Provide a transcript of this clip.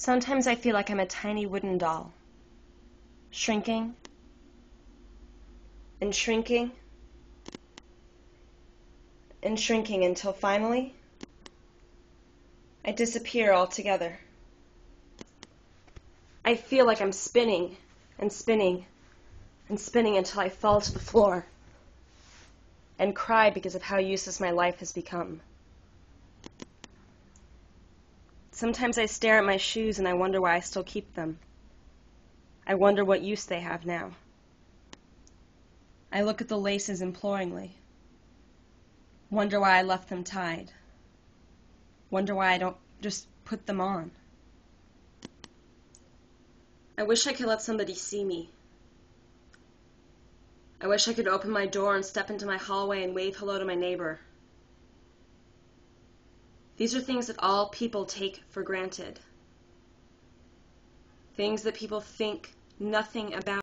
Sometimes I feel like I'm a tiny wooden doll, shrinking and shrinking and shrinking until finally I disappear altogether. I feel like I'm spinning and spinning and spinning until I fall to the floor and cry because of how useless my life has become. Sometimes I stare at my shoes and I wonder why I still keep them. I wonder what use they have now. I look at the laces imploringly. Wonder why I left them tied. Wonder why I don't just put them on. I wish I could let somebody see me. I wish I could open my door and step into my hallway and wave hello to my neighbor. These are things that all people take for granted. Things that people think nothing about.